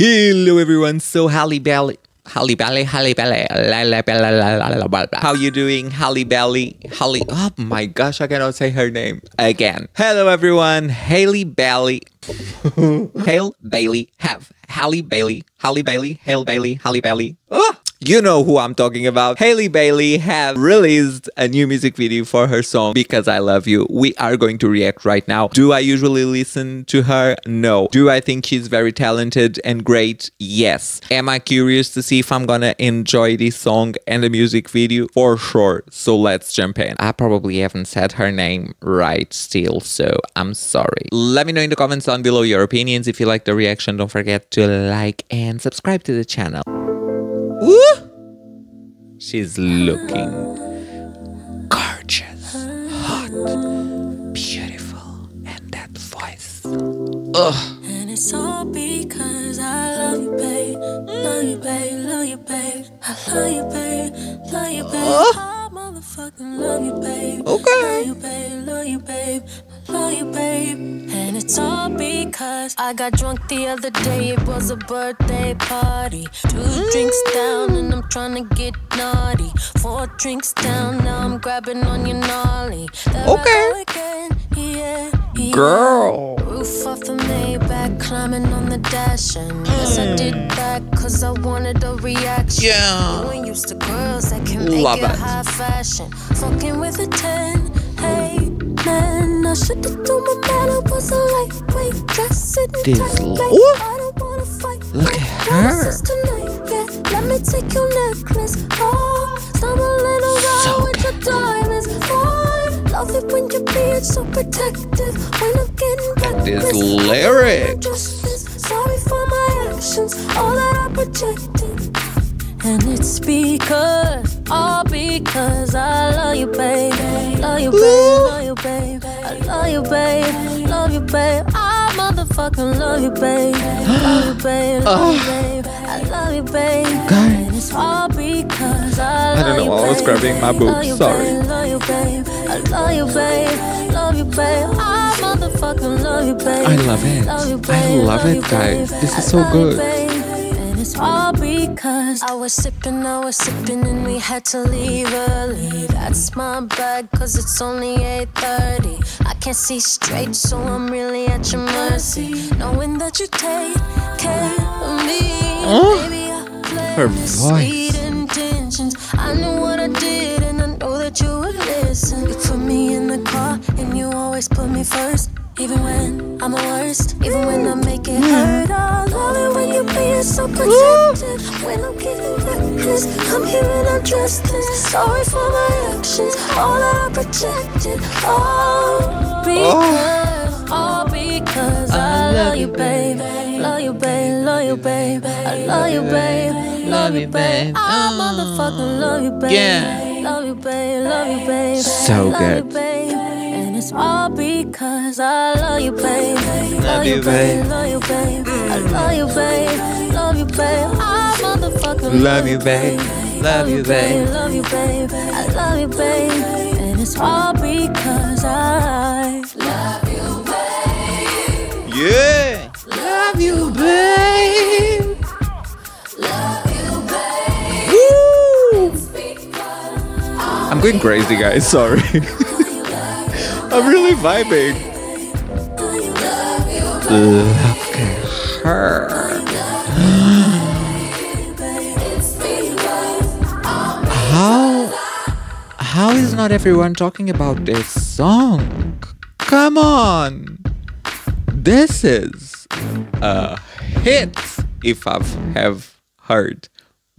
Hello everyone, so Halle Belly. Halle Belly, Halle Belly, How you doing, Halle Bailey? Halle, oh my gosh, I cannot say her name again. Hello everyone, Haley Bailey, Hale Bailey, have Halle Bailey, Halle Bailey, Hale Bailey, Halle Bailey. Oh! You know who I'm talking about. Haley Bailey have released a new music video for her song Because I Love You. We are going to react right now. Do I usually listen to her? No. Do I think she's very talented and great? Yes. Am I curious to see if I'm gonna enjoy this song and the music video? For sure. So let's jump in. I probably haven't said her name right still, so I'm sorry. Let me know in the comments down below your opinions. If you like the reaction, don't forget to like and subscribe to the channel. Woo! She's looking gorgeous, hot, beautiful, and that voice. Ugh. And it's all because I love you, babe. Love you, babe. Love you, babe. I love you, babe. Love you, babe. I motherfucking love you, babe. Okay. Love you, babe. Love you, babe. Love you, babe. And it's all because I got drunk the other day. It was a birthday party. Two drinks down, and I'm trying to get naughty. Four drinks down, now I'm grabbing on your I Okay. again. Yeah, yeah. Girl. Roof off the Maybach, climbing on the dash. And yes, I did hmm. that cause I wanted a reaction. Yeah. You ain't used to girls that can make Love it it. high fashion. Fucking with a 10. Man, I should've told my man I was a lightweight sitting This tight. I don't wanna fight. Look at her. Tonight, yeah. Let me take your necklace around So with your diamonds. Oh, love it when you're being so protective. When I'm getting And this lyric. Sorry for my actions, all that I projected. And it's because, all because I love you, babe. Love you. Love you, babe. I love you, babe. Love you, babe. I motherfucking love you, babe. Love you, babe. Love you, babe. I love you, babe. Guys. And it's all because I love I don't know why I was grabbing my boobs, sorry. Love you, babe. I love you, babe. Love you, babe. I motherfucking love you, babe. I love it. I love it, guys. This is so good. It's all because I was sipping, I was sipping, and we had to leave early. That's my bad, cause it's only 8:30. I can't see straight, so I'm really at your mercy. Knowing that you take care of me. Baby, I Her voice. sweet intentions. I knew what I did, and I know that you would listen. You put me in the car, and you always put me first. Even when I'm the worst, even when I so protective. When I'm I'm here and I'm dressed this. Sorry for my actions, all that I projected. All oh. because, all because I love you, babe. Love you, babe. Love you, babe. I love you, babe. Love you, babe. I ah, oh. motherfucking love you, babe. Yeah. Love you, babe. Love you, babe. So Love good. You, babe. And it's all because I love you, babe. Love you, babe. Love you, babe. I love you, babe. Love you, babe. I motherfucking Love you, babe. Love you, babe. Love you, babe. I love you, babe. And it's all because I love you, babe. Yeah. Love you, babe. Love you, babe. Woo. I'm going crazy, guys. Sorry. I'm really vibing. Look at her. How how is not everyone talking about this song? Come on. This is a hit if I've have heard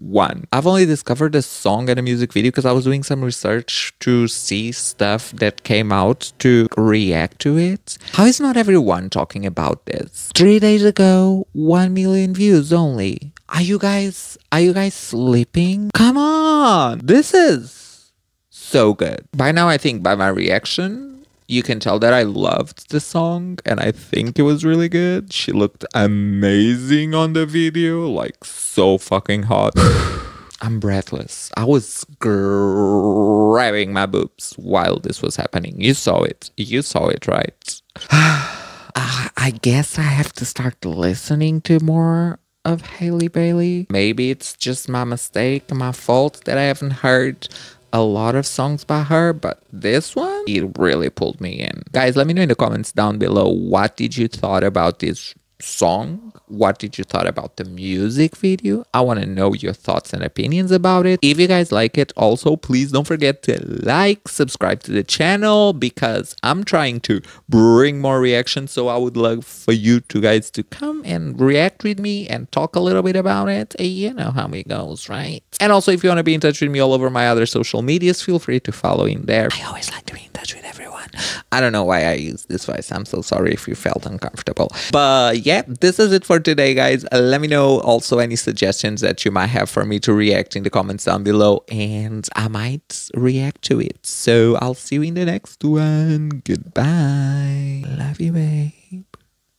one. I've only discovered the song and a music video because I was doing some research to see stuff that came out to react to it. How is not everyone talking about this? Three days ago, one million views only. Are you guys are you guys sleeping? Come on. This is so good. By now I think by my reaction you can tell that I loved the song and I think it was really good. She looked amazing on the video, like so fucking hot. I'm breathless. I was grabbing my boobs while this was happening. You saw it. You saw it, right? Ah, I guess I have to start listening to more of Haley Bailey. Maybe it's just my mistake, my fault that I haven't heard a lot of songs by her, but this one, it really pulled me in. Guys, let me know in the comments down below what did you thought about this song what did you thought about the music video? I want to know your thoughts and opinions about it. If you guys like it also please don't forget to like subscribe to the channel because i'm trying to bring more reactions so i would love for you two guys to come and react with me and talk a little bit about it. Eh, you know how it goes right? And also if you want to be in touch with me all over my other social medias feel free to follow in there. I always like to be in touch with everyone. I don't know why I use this voice. I'm so sorry if you felt uncomfortable. But yeah, this is it for today, guys. Uh, let me know also any suggestions that you might have for me to react in the comments down below, and I might react to it. So I'll see you in the next one. Goodbye. Love you, babe.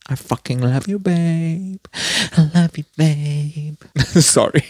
I fucking love you, babe. I love you, babe. sorry.